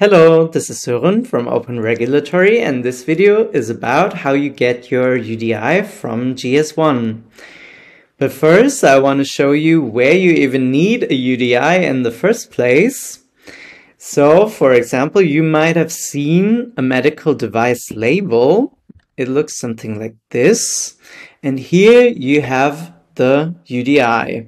Hello, this is Sören from Open Regulatory and this video is about how you get your UDI from GS1. But first I want to show you where you even need a UDI in the first place. So for example, you might have seen a medical device label. It looks something like this. And here you have the UDI.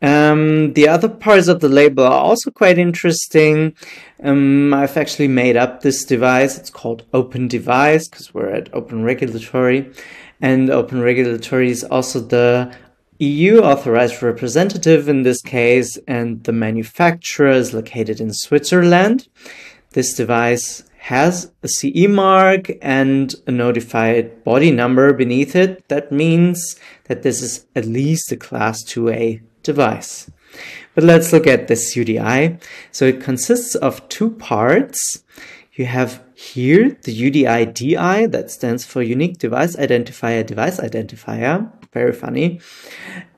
Um, the other parts of the label are also quite interesting. Um, I've actually made up this device. It's called Open Device because we're at Open Regulatory. And Open Regulatory is also the EU authorized representative in this case, and the manufacturer is located in Switzerland. This device has a CE mark and a notified body number beneath it. That means that this is at least a class 2A device. But let's look at this UDI. So it consists of two parts. You have here the UDI DI, that stands for Unique Device Identifier Device Identifier. Very funny.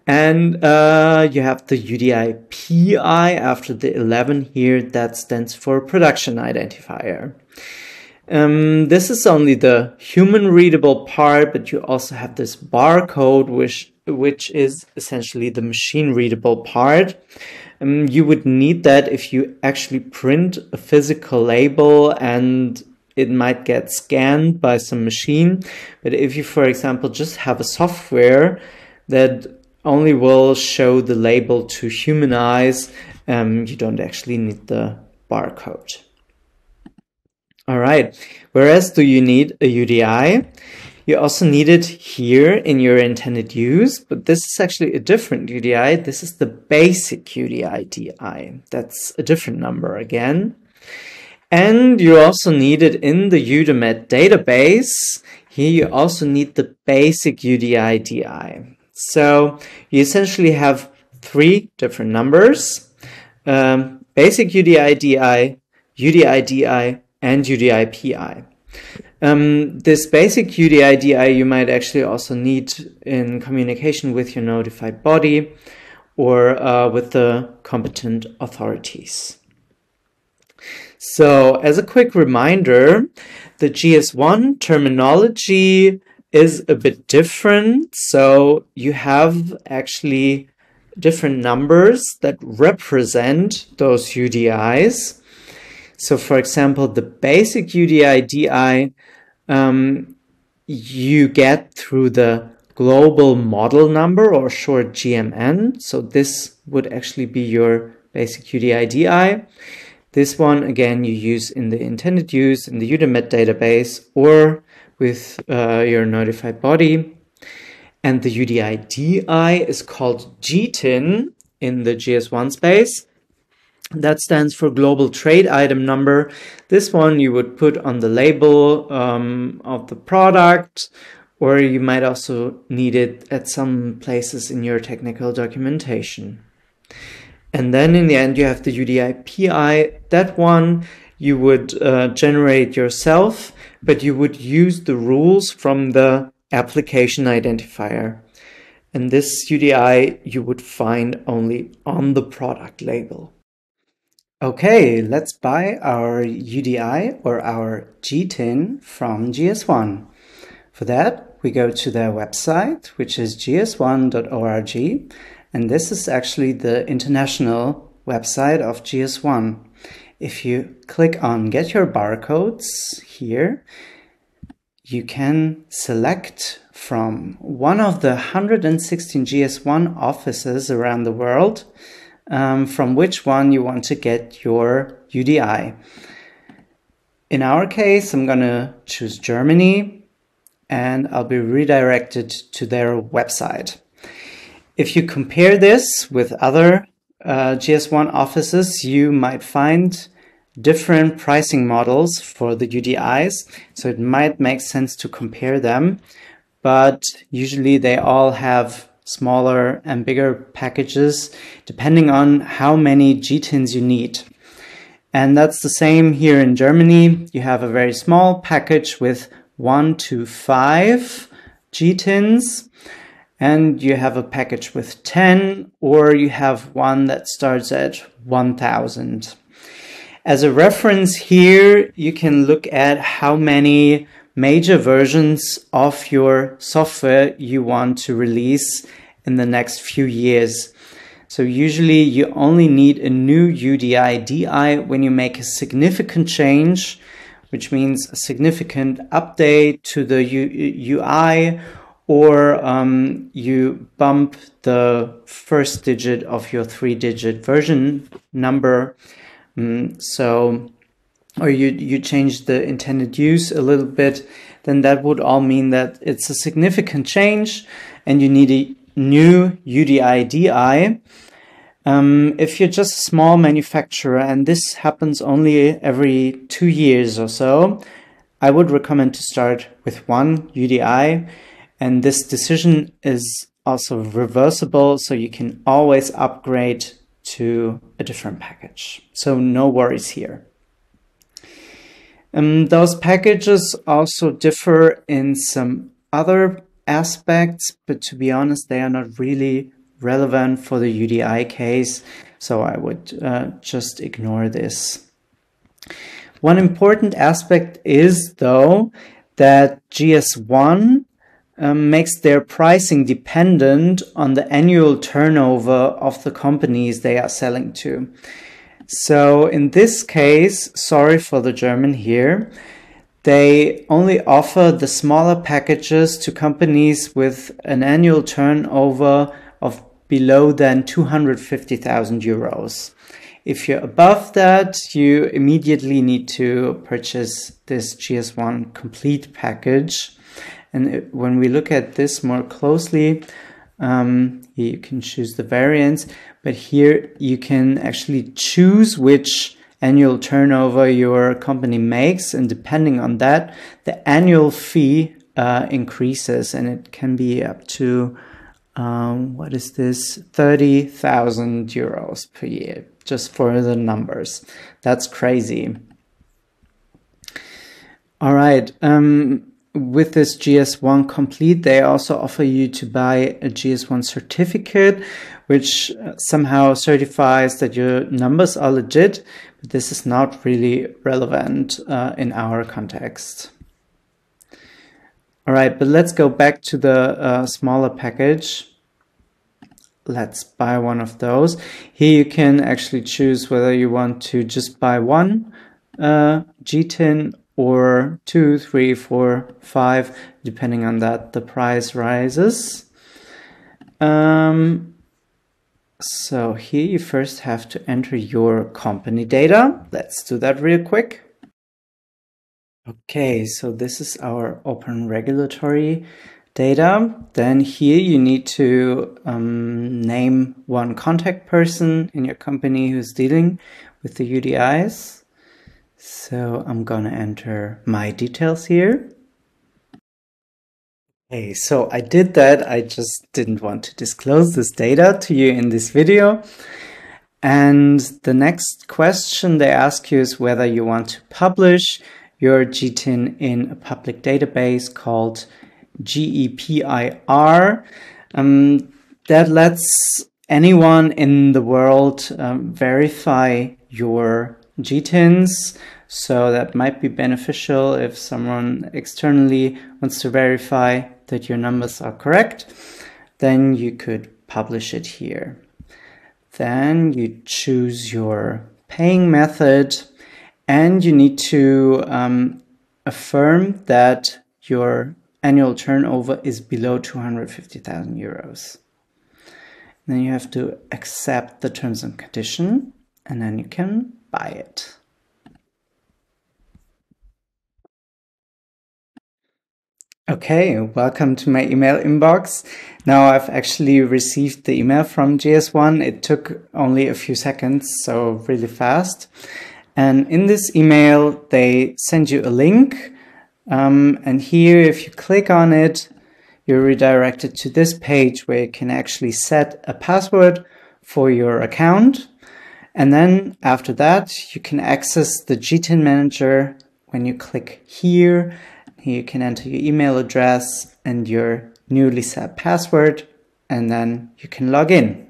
And uh, you have the UDI PI after the 11 here, that stands for Production Identifier. Um, this is only the human readable part, but you also have this barcode, which which is essentially the machine readable part. Um, you would need that if you actually print a physical label and it might get scanned by some machine. But if you, for example, just have a software that only will show the label to human eyes, um, you don't actually need the barcode. All right. Whereas do you need a UDI? You also need it here in your intended use, but this is actually a different UDI. This is the basic UDI DI. That's a different number again. And you also need it in the EUDAMED database. Here you also need the basic UDI DI. So you essentially have three different numbers. Um, basic UDI DI, UDI DI, and UDI PI. Um, this basic UDI-DI you might actually also need in communication with your notified body or uh, with the competent authorities. So as a quick reminder, the GS1 terminology is a bit different. So you have actually different numbers that represent those UDIs. So for example, the basic UDI DI um, you get through the global model number or short GMN. So this would actually be your basic UDI DI. This one, again, you use in the intended use in the EUDAMED database or with uh, your notified body. And the UDI DI is called GTIN in the GS1 space. That stands for Global Trade Item Number. This one you would put on the label um, of the product, or you might also need it at some places in your technical documentation. And then in the end, you have the UDI PI. That one you would uh, generate yourself, but you would use the rules from the application identifier. And this UDI you would find only on the product label. Okay, let's buy our UDI or our GTIN from GS1. For that, we go to their website, which is gs1.org, and this is actually the international website of GS1. If you click on Get Your Barcodes here, you can select from one of the 116 GS1 offices around the world um, from which one you want to get your UDI. In our case, I'm going to choose Germany and I'll be redirected to their website. If you compare this with other uh, GS1 offices, you might find different pricing models for the UDIs, so it might make sense to compare them, but usually they all have smaller and bigger packages depending on how many GTINs you need. And that's the same here in Germany. You have a very small package with one to five GTINs and you have a package with 10 or you have one that starts at 1000. As a reference here, you can look at how many major versions of your software you want to release in the next few years. So usually you only need a new UDI DI when you make a significant change, which means a significant update to the U UI or um, you bump the first digit of your three digit version number. Um, so, or you, you change the intended use a little bit, then that would all mean that it's a significant change and you need a new UDI DI. Um, if you're just a small manufacturer and this happens only every two years or so, I would recommend to start with one UDI. And this decision is also reversible, so you can always upgrade to a different package. So no worries here. Um, those packages also differ in some other aspects, but to be honest, they are not really relevant for the UDI case, so I would uh, just ignore this. One important aspect is, though, that GS1 um, makes their pricing dependent on the annual turnover of the companies they are selling to. So in this case, sorry for the German here, they only offer the smaller packages to companies with an annual turnover of below than 250,000 euros. If you're above that, you immediately need to purchase this GS1 complete package. And when we look at this more closely, um, you can choose the variants, but here you can actually choose which annual turnover your company makes. And depending on that, the annual fee uh, increases and it can be up to, um, what is this, 30,000 euros per year, just for the numbers. That's crazy. All right. Um, with this GS1 complete, they also offer you to buy a GS1 certificate, which uh, somehow certifies that your numbers are legit, but this is not really relevant uh, in our context. All right, but let's go back to the uh, smaller package. Let's buy one of those. Here you can actually choose whether you want to just buy one uh, GTIN or two, three, four, five, depending on that, the price rises. Um, so here you first have to enter your company data. Let's do that real quick. Okay, so this is our open regulatory data. Then here you need to um, name one contact person in your company who's dealing with the UDIs. So I'm gonna enter my details here. Okay, so I did that. I just didn't want to disclose this data to you in this video. And the next question they ask you is whether you want to publish your GTIN in a public database called GEPIR. Um, that lets anyone in the world um, verify your GTINs. So that might be beneficial if someone externally wants to verify that your numbers are correct, then you could publish it here. Then you choose your paying method and you need to um, affirm that your annual turnover is below 250,000 euros. Then you have to accept the terms and condition and then you can buy it. Okay, welcome to my email inbox. Now I've actually received the email from GS1. It took only a few seconds, so really fast. And in this email, they send you a link. Um, and here, if you click on it, you're redirected to this page where you can actually set a password for your account. And then after that, you can access the GTIN manager when you click here you can enter your email address and your newly set password, and then you can log in.